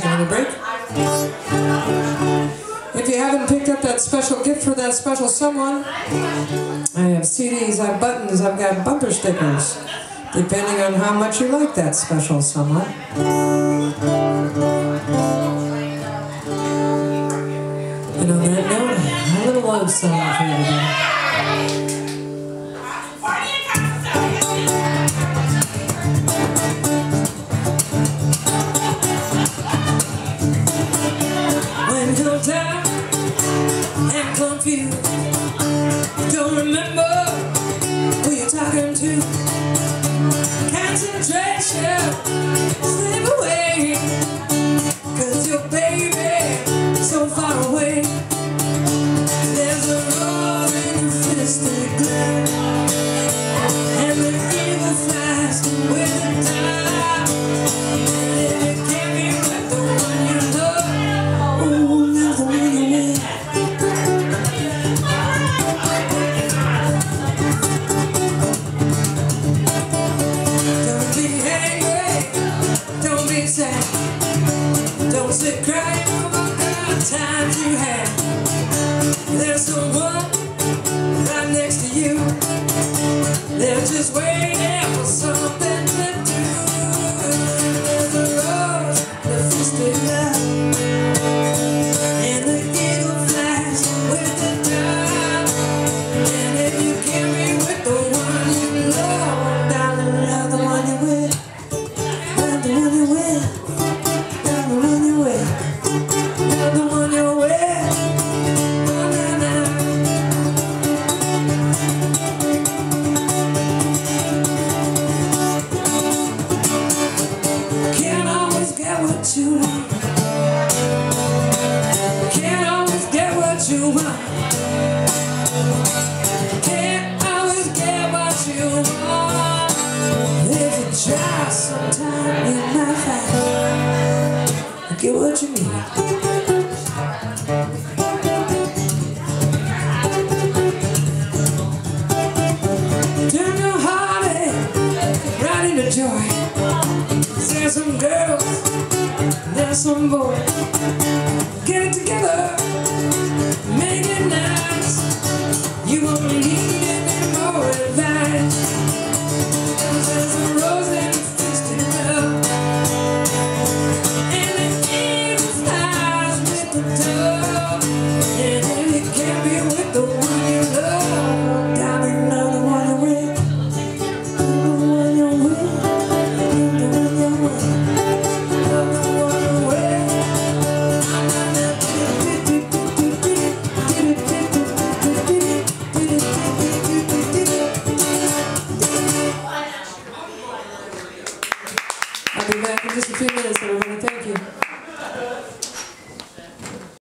break. If you haven't picked up that special gift for that special someone, I have CDs, I have buttons, I've got bumper stickers, depending on how much you like that special someone. And on that note, a little love song for you today. You're down and confused, don't remember who you're talking to. Concentration, don't sit crying over the times you had. There's someone right next to you. They're just waiting what you. Can't always get what you want. Can't always get what you want. If you try sometime, you might find get what you need. Joy. There's some girls, there's some boys. Get it together, I'll be back in just a few minutes, everybody. Thank you.